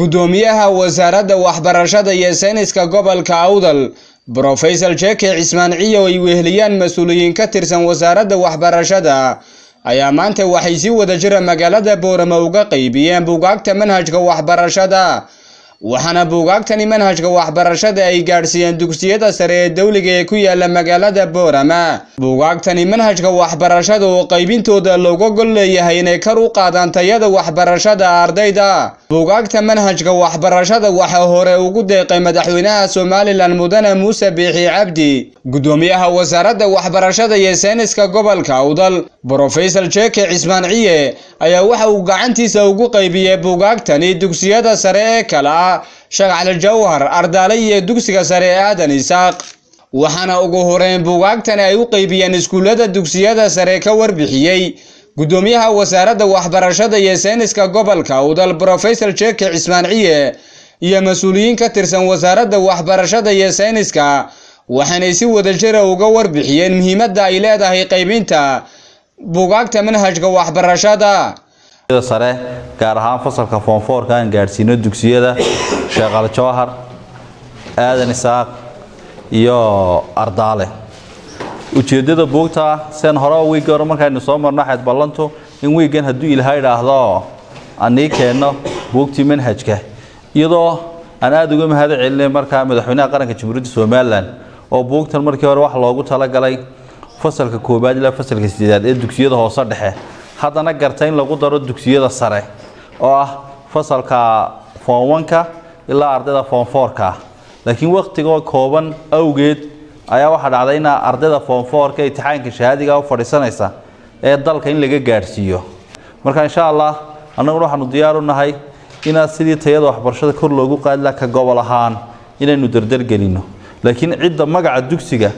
gudoomiyaha wasaaradda waxbarashada iyo sayniska gobolka awdal brofesor jeke cismaan ciyo ay weheliyaan mas'uuliyiin ka tirsan wasaaradda waxbarashada ayaa maanta waxay si wada jira magaalada boorama uga qaybiyeen buugaagta manhajka waxbarashada waxaana buugaagtani manhajka waxbarashada ay gaadhsiiyeen dugsiyada sare ee dowliga ee ku yaalla magaalada boorama. Buugaagtani manhajka waxbarashada oo qaybintooda looga gol leeyahay inay kar u qaadaan tayada waxbarashada ardayda. Buugaagta manhajka waxbarashada waxaa hore ugu deeqay madaxweynaha somalilan mudane muuse biixi cabdi. Gudoomiyaha wasaaradda waxbarashada iyo sayniska gobolka awdal brofesor jeke cismaan ciye ayaa waxa uu gacantiisa ugu qaybiyey buugaagtani dugsiyada sare ee kale. ah sheekh cali jawhar ardaale iyo dugsiga sare ee aadan isaaq. Waxaana ugu horeyn buugaagtani ay u qaybiyeen iskuullada dugsiyada sare ka warbixiyey. Gudoomiyaha wasaaradda waxbarashada iyo sayniska gobolka awdal brofesor jeke cismaan ciye iyo mas'uuliyiin ka tirsan wasaaradda waxbarashada iyo sayniska waxaanay si wadajira uga warbixiyeen muhiimadda ay leedahay qaybinta buugaagta manhajka waxbarashada sare gaar ahaan fasalka foonfoorka aan gaadhsiino dugsiyada sheekh al jawhar aadan isaaq iyo ardaale. Ujeeddada buugta seen hore wiigga hore markaynu soo marno xayd ballantu in wiiggan hadduu ilaahay idhaahdo anii keenno buugtii manhajka. Iyadoo aan aada uga mahad celinay markaa madaxweynaha qaranka jamhuuriyadda somalilan oo buugtan markii hore wax loogu talagalay fasalka koobaad ilaa fasalka sideedaad ee dugsiyada hoose dhexe haddana garta in lagu daro dugsiyada sare oo ah fasalka foonwanka ilaa ardayda foonfoorka. Laakiin wakhtigoo kooban awgeed ayaa waxaa dhacday in ardayda foonfoorka imtixaanka shahaadiga u fadhiisanaysa ee dalka in laga gaadhsiiyo. Marka insha allah annaguna waxaanu diyaar u nahay inaad sidii tayada waxbarashada kor loogu qaadi laha ka gobol ahaan inaynu dardargelinno laakiin cidda magaca dugsiga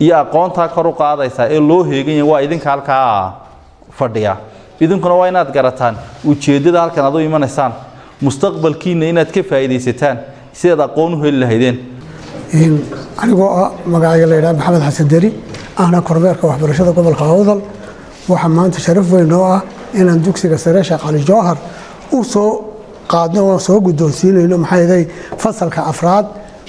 iyo aqoontaa kor u qaadaysa ee loo heegan yahay waa idinka halkaa fadhiya. Idinkuna waa inaad garataan ujeeddada halkan aad u imanaysaan mustaqbalkiina inaad ka faa'iidaysataan sidaad aqoon u heli lahaydeen. Anigoo ah magacayga la yidhaha maxamed xasan deri ahna kormeerka waxbarashada gobolka awdal waxaa maanta sharaf weyn oo ah inaan dugsiga sare sheekh cali jawhar u soo qaadno oo soo guddoonsiinayno maxaa yeelay fasalka afraad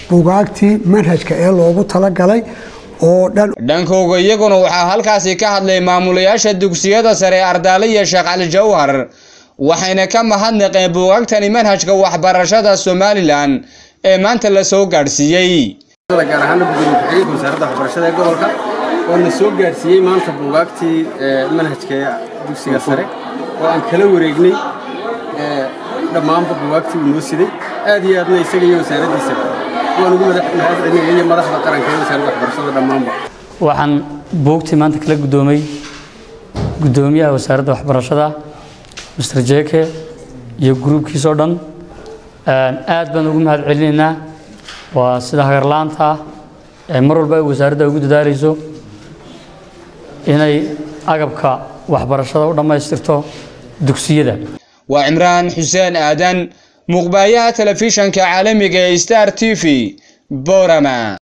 buugaagtii manhajka ee loogu talagalay oo dhan. Dhankooga iyaguna waxaa halkaasi ka hadlay maamulayaasha dugsiyada sare ardaale iyo sheekh cali jawhar waxayna ka mahadnaqeen buugaagtani manhajka waxbarashada somalilan ee maanta la soo gaadhsiiyey. Gaar ahaana gudoomiye ku-xigeenka wasaaradda waxbarashada ee gobolka oo na soo gaadhsiiyey maanta buugaagtii manhajka dugsiga sare oo aan kala wareegnay dhammaanba buugaagtii uu noo siday. Aad iyo aadna isaga iyo wasaaraddiisaba waxaan buugtii maanta kala gudoomay gudoomiyaha wasaaradda waxbarashada mr jeke iyo gruubkiisoo dhan. Aad baan ugu mahad celinaynaa. Waa sida hagarlaanta ee mar walba ay wasaaradda ugu dadaalayso inay agabka waxbarashada u dhammaystirto dugsiyada. Waa cimraan xuseen aadan muuqbaayaha telefishanka caalamiga ee star t v borama